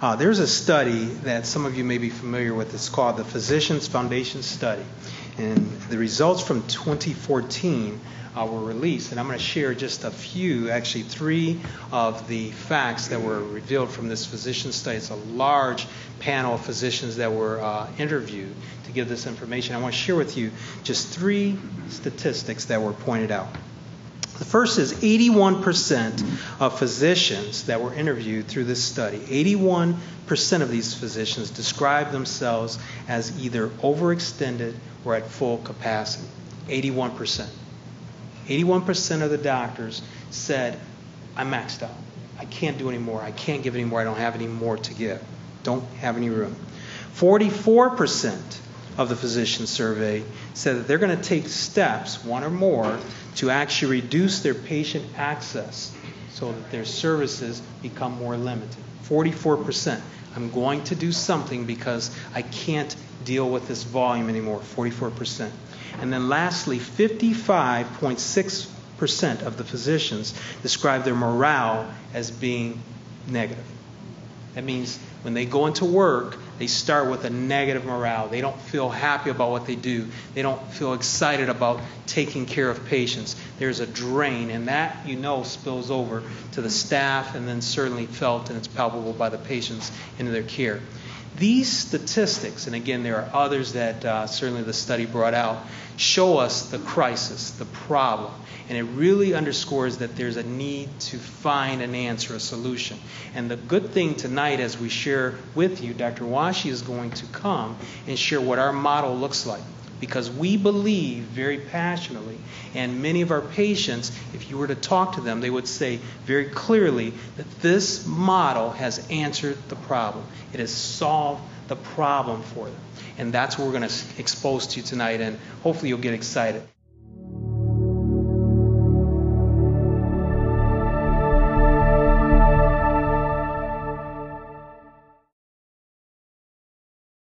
Uh, there's a study that some of you may be familiar with. It's called the Physicians Foundation Study. And the results from 2014 uh, were released. And I'm going to share just a few, actually, three of the facts that were revealed from this physician study. It's a large panel of physicians that were uh, interviewed to give this information. I want to share with you just three statistics that were pointed out. The first is 81% of physicians that were interviewed through this study, 81% of these physicians describe themselves as either overextended or at full capacity. 81%. 81% of the doctors said, I'm maxed out. I can't do anymore. I can't give anymore. I don't have any more to give. Don't have any room. 44% of the physician survey said that they're going to take steps, one or more, to actually reduce their patient access so that their services become more limited. 44%. I'm going to do something because I can't deal with this volume anymore. 44%. And then lastly, 55.6% of the physicians describe their morale as being negative. That means when they go into work, they start with a negative morale. They don't feel happy about what they do. They don't feel excited about taking care of patients. There's a drain, and that, you know, spills over to the staff and then certainly felt and it's palpable by the patients into their care. These statistics, and again, there are others that uh, certainly the study brought out, show us the crisis, the problem. And it really underscores that there's a need to find an answer, a solution. And the good thing tonight, as we share with you, Dr. Washi is going to come and share what our model looks like. Because we believe very passionately, and many of our patients, if you were to talk to them, they would say very clearly that this model has answered the problem. It has solved the problem for them. And that's what we're going to expose to you tonight, and hopefully you'll get excited.